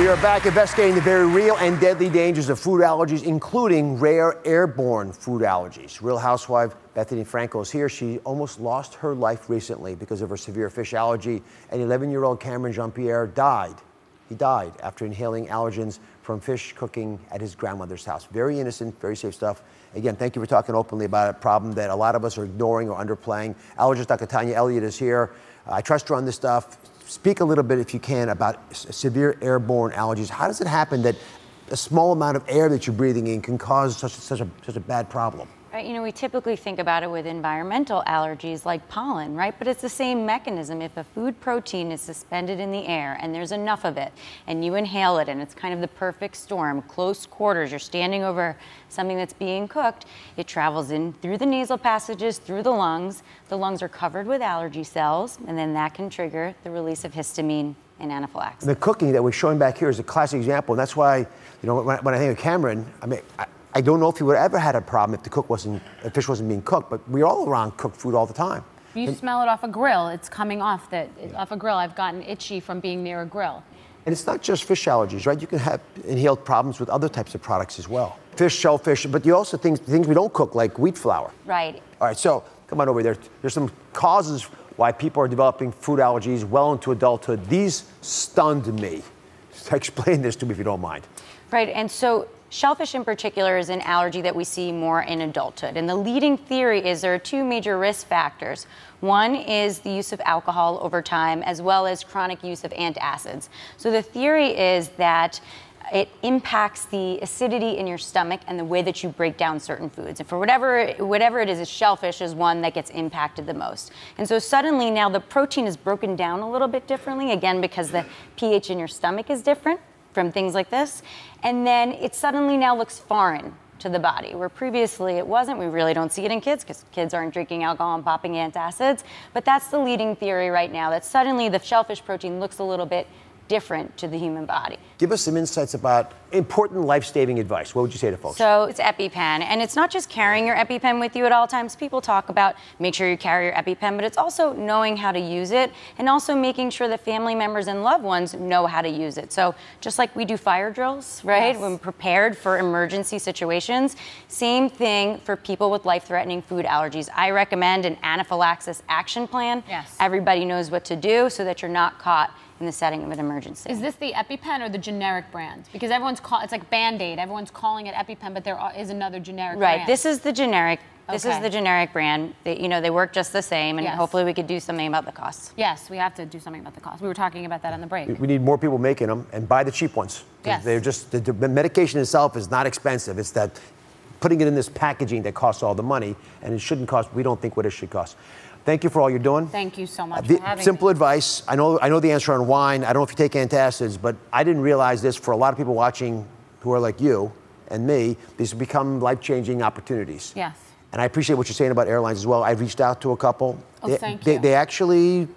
We are back investigating the very real and deadly dangers of food allergies, including rare airborne food allergies. Real housewife Bethenny Frankel is here. She almost lost her life recently because of her severe fish allergy. And 11 year old Cameron Jean Pierre died. He died after inhaling allergens from fish cooking at his grandmother's house. Very innocent, very safe stuff. Again, thank you for talking openly about a problem that a lot of us are ignoring or underplaying. Allergist Dr. Tania Elliott is here. I trust her on this stuff speak a little bit, if you can, about severe airborne allergies. How does it happen that a small amount of air that you're breathing in can cause such, such, a, such a bad problem? You know, we typically think about it with environmental allergies like pollen, right? But it's the same mechanism. If a food protein is suspended in the air and there's enough of it and you inhale it and it's kind of the perfect storm, close quarters, you're standing over something that's being cooked, it travels in through the nasal passages, through the lungs. The lungs are covered with allergy cells and then that can trigger the release of histamine and anaphylaxis. The cooking that we're showing back here is a classic example. And that's why, you know, when, when I think of Cameron, I mean, I, I don't know if he would have ever had a problem if the cook wasn't, if fish wasn't being cooked, but we're all around cooked food all the time. You and, smell it off a grill. It's coming off that yeah. off a grill. I've gotten itchy from being near a grill. And it's not just fish allergies, right? You can have inhaled problems with other types of products as well. Fish, shellfish, but you also things things we don't cook like wheat flour. Right. All right, so come on over there. There's some causes why people are developing food allergies well into adulthood. These stunned me. Explain this to me if you don't mind. Right, and so Shellfish in particular is an allergy that we see more in adulthood. And the leading theory is there are two major risk factors. One is the use of alcohol over time, as well as chronic use of antacids. So the theory is that it impacts the acidity in your stomach and the way that you break down certain foods. And for whatever whatever it is, shellfish is one that gets impacted the most. And so suddenly now the protein is broken down a little bit differently, again because the pH in your stomach is different from things like this. And then it suddenly now looks foreign to the body, where previously it wasn't. We really don't see it in kids because kids aren't drinking alcohol and popping antacids. But that's the leading theory right now that suddenly the shellfish protein looks a little bit different to the human body. Give us some insights about important life-saving advice. What would you say to folks? So it's EpiPen, and it's not just carrying your EpiPen with you at all times. People talk about make sure you carry your EpiPen, but it's also knowing how to use it and also making sure that family members and loved ones know how to use it. So just like we do fire drills, right? Yes. When prepared for emergency situations, same thing for people with life-threatening food allergies. I recommend an anaphylaxis action plan. Yes. Everybody knows what to do so that you're not caught in the setting of an emergency. Is this the EpiPen or the generic brand? Because everyone's call it's like Band-Aid. Everyone's calling it EpiPen, but there is another generic right. Brand. This is the generic. This okay. is the generic brand. They, you know, they work just the same, and yes. hopefully we could do something about the costs. Yes, we have to do something about the cost. We were talking about that on the break. We need more people making them and buy the cheap ones. Yes. They're just the, the medication itself is not expensive. It's that putting it in this packaging that costs all the money, and it shouldn't cost. We don't think what it should cost. Thank you for all you're doing. Thank you so much. Uh, simple me. advice. I know I know the answer on wine. I don't know if you take antacids, but I didn't realize this for a lot of people watching who are like you and me. These become life-changing opportunities. Yes. And I appreciate what you're saying about airlines as well. I've reached out to a couple. Oh, they, thank they, you. They actually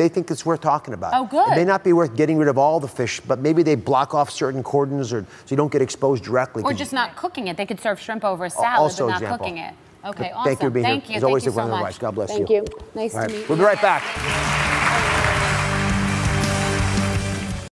they think it's worth talking about. Oh, good. It may not be worth getting rid of all the fish, but maybe they block off certain cordons or so you don't get exposed directly. To Or just not cooking it. They could serve shrimp over a salad, also but not example. cooking it. Okay, awesome. Thank you for being Thank here. You. Thank you so much. God bless Thank you. Thank you. Nice All to meet you. We'll be right back.